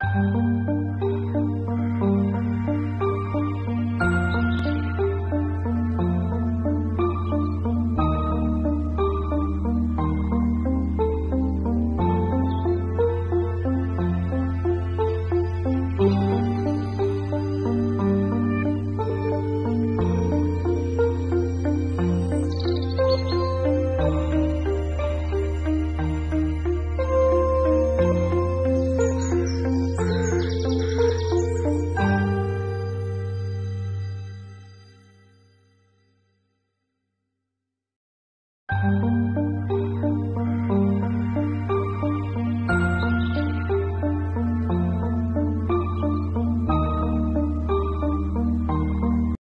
う